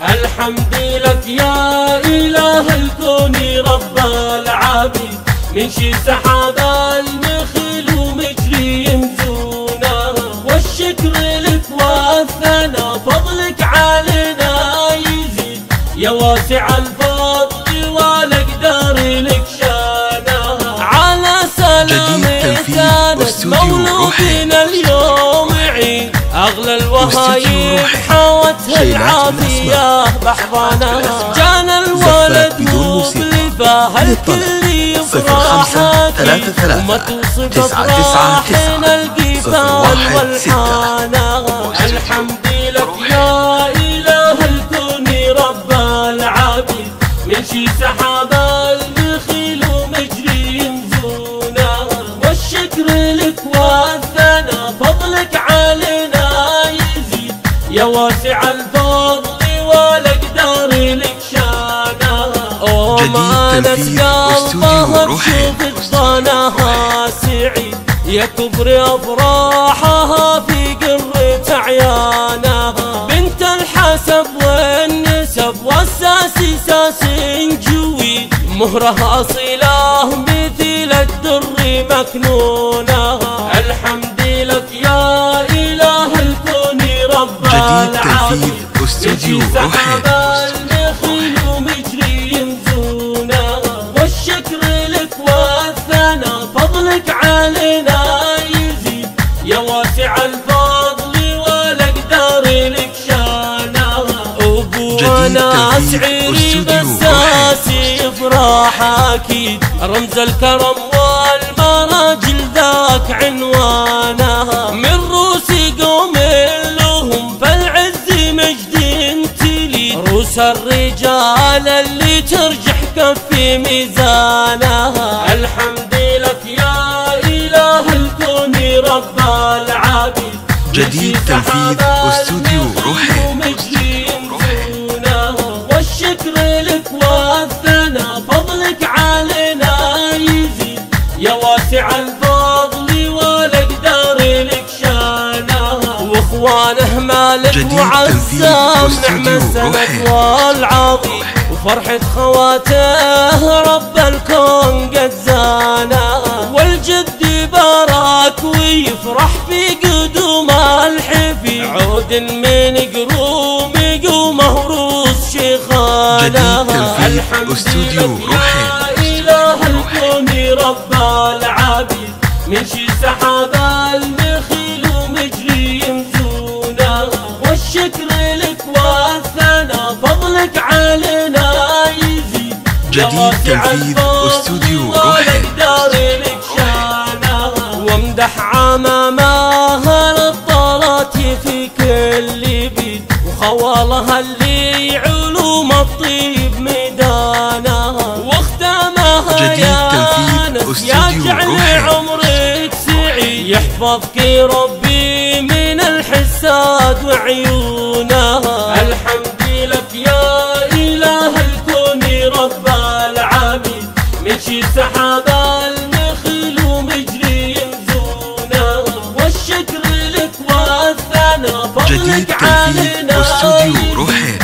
الحمد لك يا إله الكون رب العابد من شي سحاب المخل ومجري يمزونا. والشكر لك والثنا فضلك علينا يزيد. يا واسع الفضل والأقدار لك شانا. على سلامتك مولودنا اليوم. الوهايب حوتها العافية. بحضانها جانا الولد مخلفة. الكل يفرحك وما توصف افراحنا القفال والحانة. الحمد يا واسع الفضل والاقدار لك شانا وما نسقى الظهر شوف ضناها سعيد يا كبر أفراحها في قرة عيانها بنت الحسب والنسب والساسي ساس جوي. مهرها اصيله مثل الدر مكنونه الفضل والأقدار لك شانا. أبونا سعيري بساسي يفرح أكيد. رمز الكرم والمراجل ذاك عنوانها من الرجال اللي ترجح كف ميزانها الحمد لك يا إله الكون رب العابد. جديد تنفيذ استوديو روحي. والشكر لك والثنا فضلك علينا يزيد. يا واسع الفضل والأقدار لك شانا وإخوانه تنفيذ وعزام واستوديو نعم السند. والعظيم. وفرحة خواته رب الكون قد زانا والجد بارك ويفرح في قدوم الحفي. عود من قروم قومه روس شيخانا استوديو روحي. يا إله الكون رب العابد من شي سحاب والشكر لك والثنا فضلك علينا يزيد جديد تنفيذ أستوديو روحي. وامدح عمامها للطلات في كل بيت وخوالها اللي علوم الطيب ميدانها واختامها جديد يا تنفيذ أستوديو روحي. عمرك سعيد يحفظك ربي الحساد وعيونها الحمد لك يا إله الكون رب العابد من شي سحاب المخل ومجري يمزونا والشكر لك والثنا جديد فضلك علينا استوديو روحي.